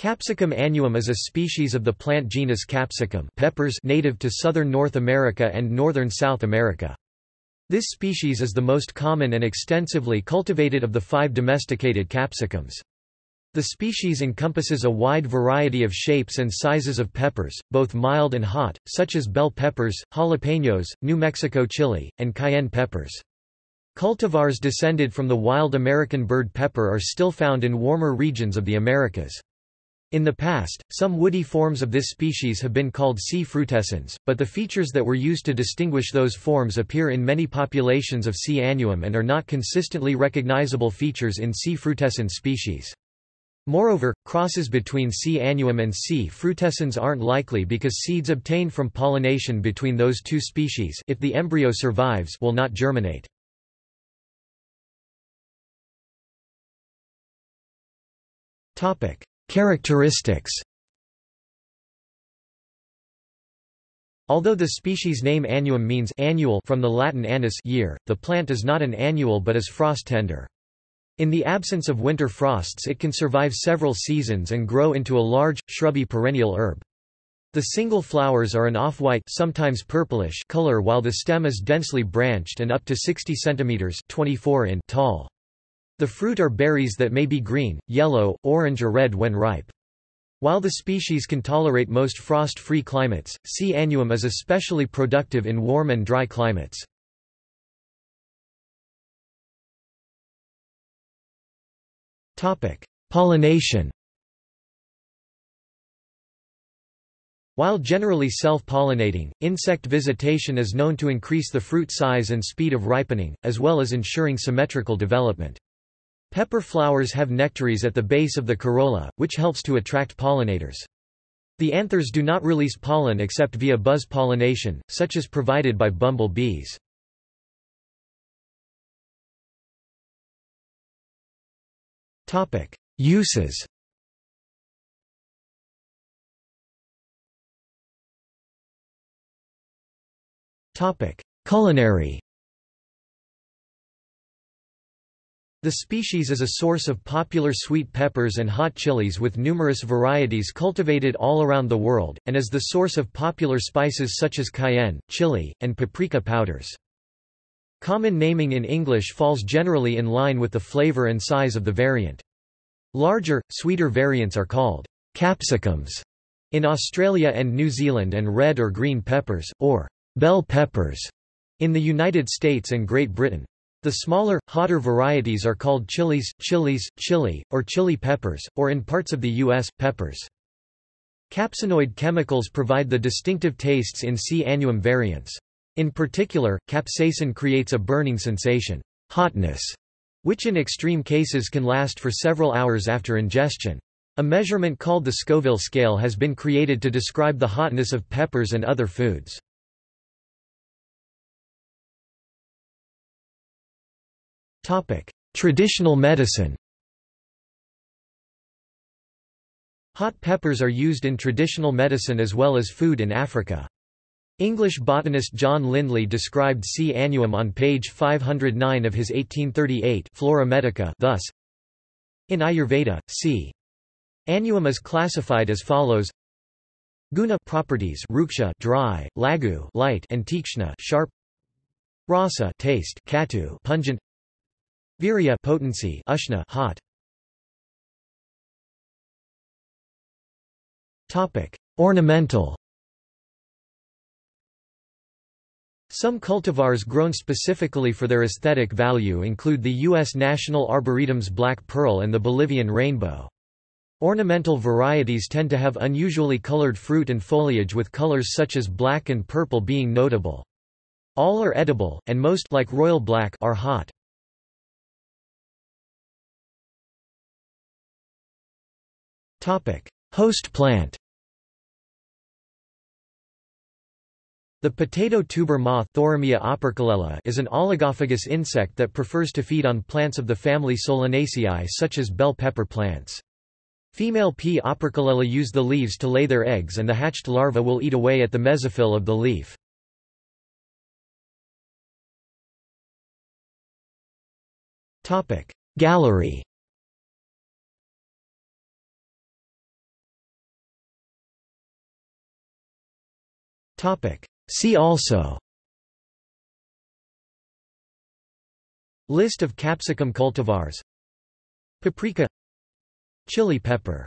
Capsicum annuum is a species of the plant genus Capsicum peppers native to southern North America and northern South America. This species is the most common and extensively cultivated of the five domesticated capsicums. The species encompasses a wide variety of shapes and sizes of peppers, both mild and hot, such as bell peppers, jalapenos, New Mexico chili, and cayenne peppers. Cultivars descended from the wild American bird pepper are still found in warmer regions of the Americas. In the past, some woody forms of this species have been called C. frutescens, but the features that were used to distinguish those forms appear in many populations of C. annuum and are not consistently recognizable features in C. frutescens species. Moreover, crosses between C. annuum and C. frutescens aren't likely because seeds obtained from pollination between those two species if the embryo survives will not germinate. Topic: Characteristics Although the species name annuum means annual from the Latin annus year, the plant is not an annual but is frost-tender. In the absence of winter frosts it can survive several seasons and grow into a large, shrubby perennial herb. The single flowers are an off-white sometimes purplish color while the stem is densely branched and up to 60 cm 24 in tall. The fruit are berries that may be green, yellow, orange or red when ripe. While the species can tolerate most frost-free climates, C. annuum is especially productive in warm and dry climates. Pollination While generally self-pollinating, insect visitation is known to increase the fruit size and speed of ripening, as well as ensuring symmetrical development. Pepper flowers have nectaries at the base of the corolla, which helps to attract pollinators. The anthers do not release pollen except via buzz pollination, such as provided by bumble bees. Uses Culinary The species is a source of popular sweet peppers and hot chilies with numerous varieties cultivated all around the world, and is the source of popular spices such as cayenne, chili, and paprika powders. Common naming in English falls generally in line with the flavor and size of the variant. Larger, sweeter variants are called capsicums in Australia and New Zealand and red or green peppers, or bell peppers in the United States and Great Britain. The smaller, hotter varieties are called chilies, chilies, chili, or chili peppers, or in parts of the U.S., peppers. Capsinoid chemicals provide the distinctive tastes in C. annuum variants. In particular, capsaicin creates a burning sensation hotness, which in extreme cases can last for several hours after ingestion. A measurement called the Scoville scale has been created to describe the hotness of peppers and other foods. Traditional medicine Hot peppers are used in traditional medicine as well as food in Africa. English botanist John Lindley described C. annuum on page 509 of his 1838 Flora Medica thus, In Ayurveda, C. annuum is classified as follows Guna properties ruksha dry, lagu light and tikshna sharp rasa taste katu pungent Virya potency ushna hot. Topic: Ornamental. Some cultivars grown specifically for their aesthetic value include the U.S. National Arboretum's Black Pearl and the Bolivian Rainbow. Ornamental varieties tend to have unusually colored fruit and foliage with colors such as black and purple being notable. All are edible, and most like royal black are hot. Host plant The potato tuber moth is an oligophagous insect that prefers to feed on plants of the family Solanaceae such as bell pepper plants. Female P. operculella use the leaves to lay their eggs and the hatched larva will eat away at the mesophyll of the leaf. Gallery See also. List of capsicum cultivars. Paprika. Chili pepper